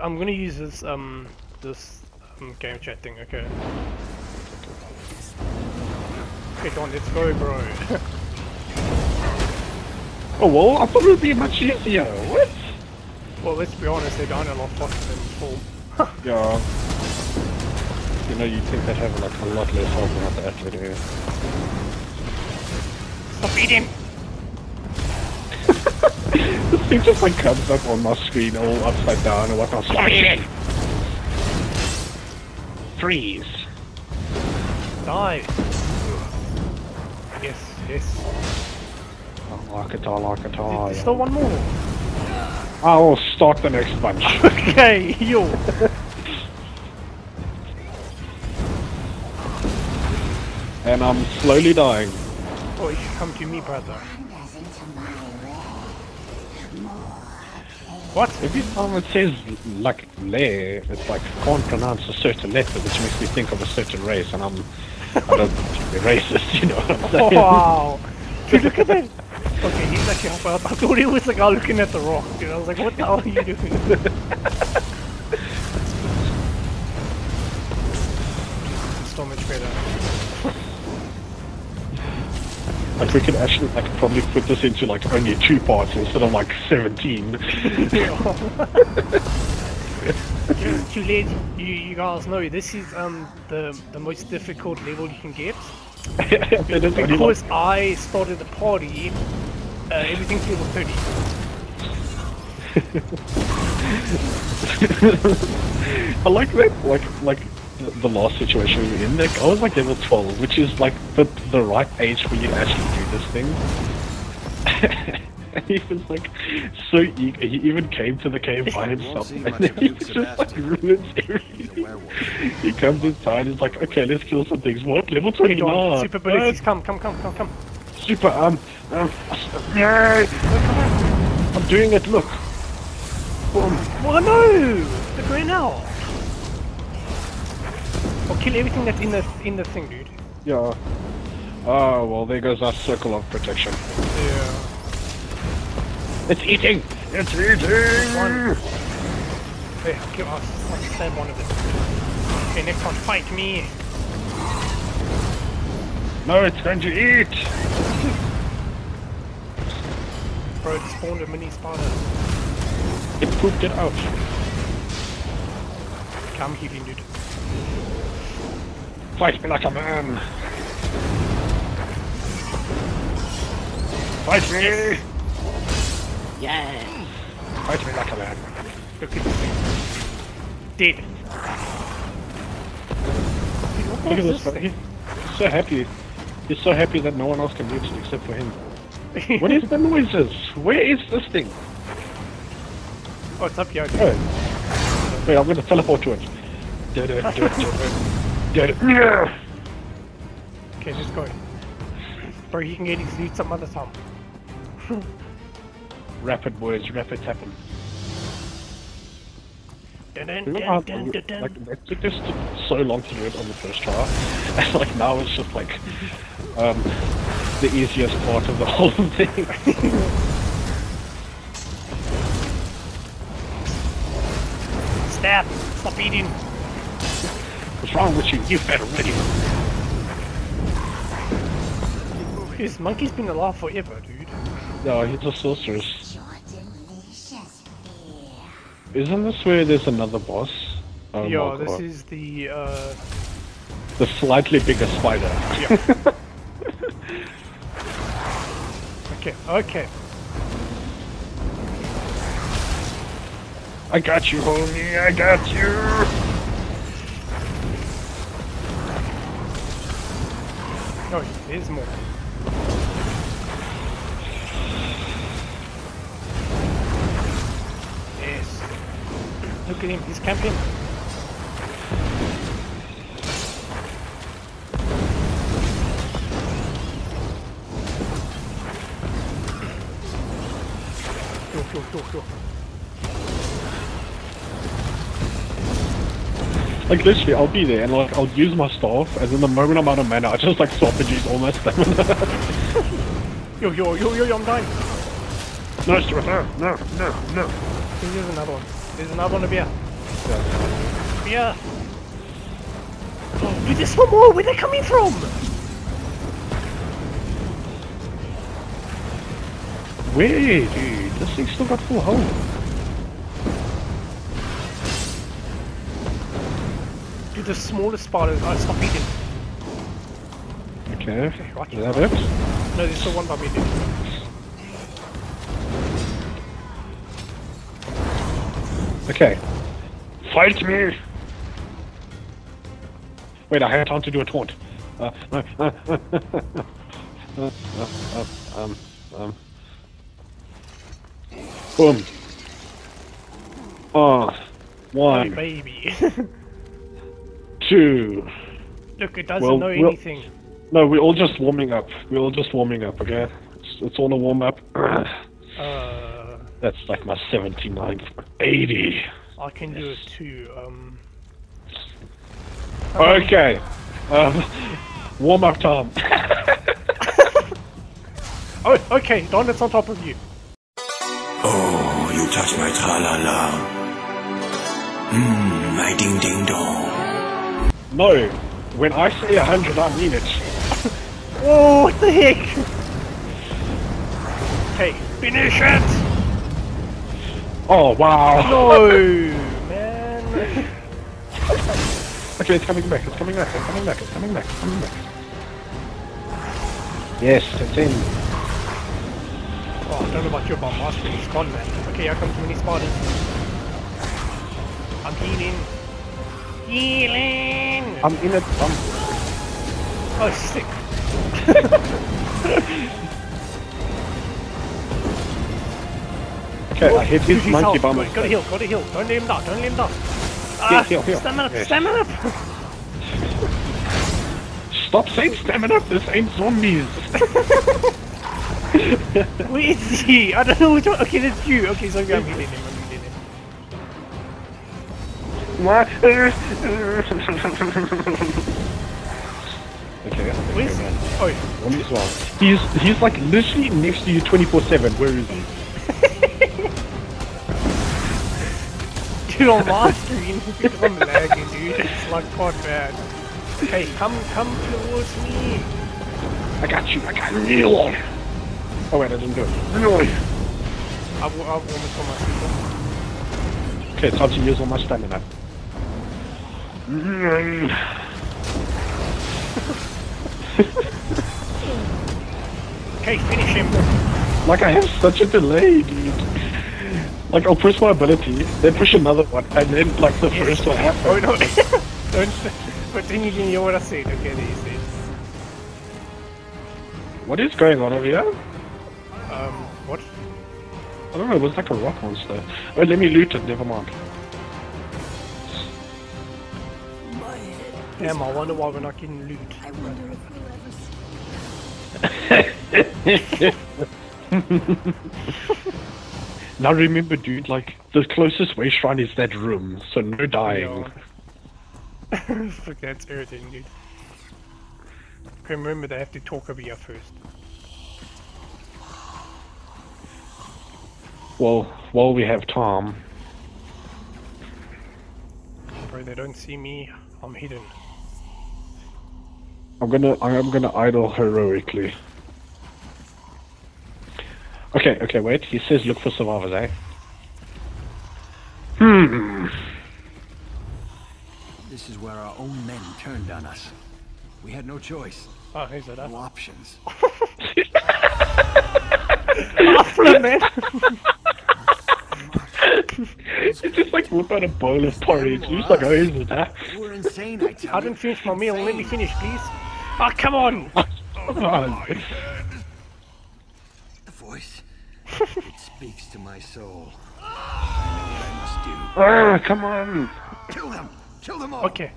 I'm gonna use this um this um, game chat thing. Okay. Okay, Don, let's go, bro. Oh well, I thought it would be much easier. What? well, let's be honest, they're dying a lot faster than before. Yeah. You know, you think they'd have like a lot less health than what they actually do. Stop eating. This thing just like comes up on my screen all upside down and whatnot. Stop eating! Freeze! Die. Yes, yes. I like it, I like it, I There's still one more. I will start the next bunch. Okay, yo. and I'm slowly dying. Oh, you should come to me, brother. What? Every time it says like lair, it's like can't pronounce a certain letter, which makes me think of a certain race, and I'm I don't want to be racist, you know what I'm saying? Wow. Dude, look at that. Okay, he's actually half up. I thought he was the guy looking at the rock, dude. I was like, what the hell are you doing? so much better. Like we could actually like probably put this into like only two parts instead of like seventeen. to let you, you guys know, this is um the the most difficult level you can get. It is only, like- Because I started the party, uh, everything's level 30. I like that, like like the, the last situation we were in. Like I was like level twelve, which is like the the right age for you to actually do this thing. and he was like so eager. He even came to the cave by himself, and much then he Duke just like ruins everything. He comes inside. He's like, okay, let's kill some things. What level Okay, twenty super abilities, come, come, come, come, come. Super. Um. um yay! I'm doing it. Look. Boom. Oh no! The green out! I'll kill everything that's in the in the thing, dude. Yeah. Oh well, there goes our circle of protection. Yeah. It's eating! It's eating! One. There, kill us. Like stab one of them. Okay, next one, fight me. No, it's going to eat! Bro, it spawned a mini spider. It pooped it out. Come healing, dude. Fight me like a man! Fight me! Yeah. Fight me like a man. Look at this. Dead. Look at this guy. He's so happy. He's so happy that no one else can reach it except for him. What is the noises? Where is this thing? Oh, it's up here. dude. Oh. Wait, I'm gonna teleport to it. Do it. Yeah. Okay, let's go. Bro, he can get his loot some other time. Rapid boys, rapid happen. Dun, dun, dun, dun, dun, dun. like, it just took us so long to do it on the first try, and like now it's just like um, the easiest part of the whole thing. Stab! Stop eating! What's wrong with you? You fed already. This monkey's been alive forever, dude. No, he's a sorceress. Your delicious beer. Isn't this where there's another boss? Oh Yo, my this God. is the, uh... the slightly bigger spider. Yeah. okay, okay. I got you, homie. I got you. Oh, there's more. Yes. Look at him, he's camping. Like literally, I'll be there and like I'll use my staff, and then the moment I'm out of mana, I just like swap and use all my stamina. Yo, yo, yo, yo, yo, I'm dying. no, Stuart, no, no, no, no. There's another one. There's another one up here. Yeah. Oh, dude, there's one more. Where they coming from? Where, dude? This thing's still got full hold. The smallest spiders. Oh, stop eating. Okay. right. Is that it? No, there's still one by me, dude. Okay. Fight me! Wait, I have time to do a taunt. Uh, uh, uh, uh, uh, uh, um, um. Boom. Oh, Oh, one, baby. two. Look, it doesn't Well, know we'll- anything. No, we're all just warming up. We're all just warming up, okay? It's, it's all a warm up. Uh, That's like my 79th. 80. I can do it too. Um, Okay. Um, warm up time. oh, okay. Don, it's on top of you. Oh, you touch my tra-la-la. Mmm, my ding-ding-dong. No, when I say 100, I mean it. Whoa, oh, what the heck? Hey, finish it! Oh, wow. No, man. Okay, it's coming back, it's coming back, it's coming back, it's coming back, it's coming back. Yes, it's in. Oh, I don't know about your bomb master. He's gone, man. Okay, here comes mini spiders. I'm healing. Healing! I'm in it. I'm... Oh, sick. Okay, I hit his monkey bomb. Go- Gotta heal, gotta heal. Don't let him down, don't let him down. Ah, heal, heal. Stamina up, Yes. stamina up! Stop saying stamina, this ain't zombies. Where is he? I don't know which one. Okay, that's you. Okay, so I'm I'm healing him. What? okay, Where's he? Oh, Zombie as well. He's, he's like literally next to you 24-7. Where is he? dude, on my screen, because I'm lagging, dude. It's like quite bad. Hey, come, come towards me. I got you, I got you. Oh wait, I didn't do it. I've, I've almost on my screen. Okay, time to use all my stamina. Okay, finish him. Like I have such a delay, dude. Like I'll press my ability, then push another one, and then like the first one happens. Oh no! Don't. But then you didn't hear what I said. Okay, there you said. What is going on over here? Um, what? I don't know, it was like a rock monster. Oh, let me loot it, never mind. Damn, I wonder why we're not getting loot. I wonder if we'll ever see. Now remember, dude, like, the closest way shrine is that room, so no dying. Yeah. Fuck, that's irritating, dude. Okay, remember they have to talk over here first. Well, while we have Tom, Bro, they don't see me. I'm hidden. I'm gonna I'm gonna idle heroically. Okay, okay, wait. He says look for survivors, eh? Hmm. This is where our own men turned on us. We had no choice, Oh, who's that? no options. After man! It's just like whip out a bowl of porridge. He's like, oh, is that? You were insane, I tell I didn't finish my meal. Let me finish, please. Oh, come on! The voice. it speaks to my soul. I know what I must do. Ah, come on. Kill them! Kill them all! Okay,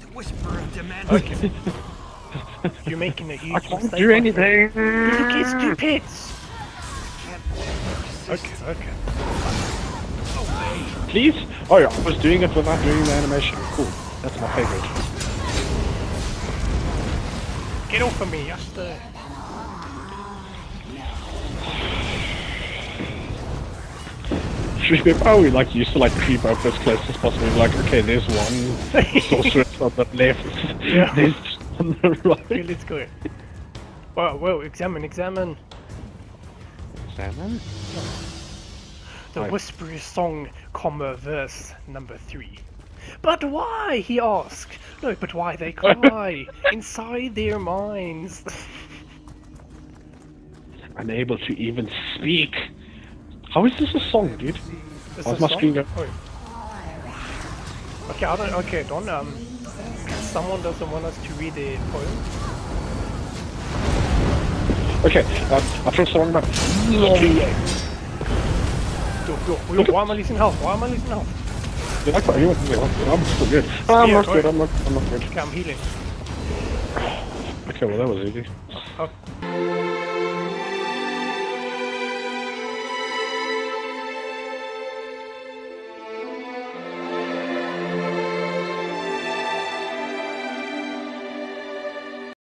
The whisper of demand. okay. You're making a huge I can't mistake. do my friend. anything. Look, it's two pits! Okay, okay. Please? Oh, yeah, I was doing it without doing the animation. Cool. That's my favorite. Get off of me, just uh... Should we probably like used to like creep up as close as possible. Like, okay, there's one sorceress on the left. Yeah. There's on the Okay, right. let's go. Whoa, whoa, examine, examine. Salmon? The Right. Whisperer's Song, comma, verse number three. But why? He asked. No, but why they cry inside their minds. Unable to even speak. How is this a song, dude? Is How's my song? screen go? Oh. Okay, I don't. Okay, Don. Um, someone doesn't want us to read the poem. Okay, um, I pressed the wrong button. Yo, yo, yo, why am I losing health? Why am I losing health? Yeah, okay, you want me. I'm still good. I'm Yeah, not good. I'm not, I'm not good. Okay, I'm healing. Okay, well that was easy. Oh, oh.